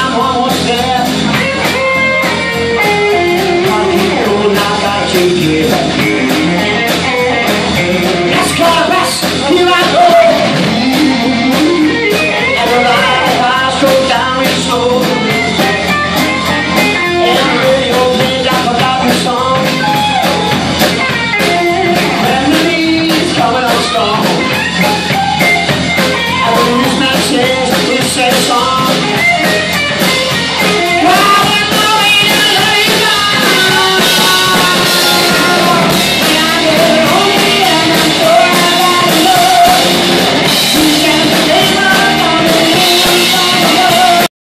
I'm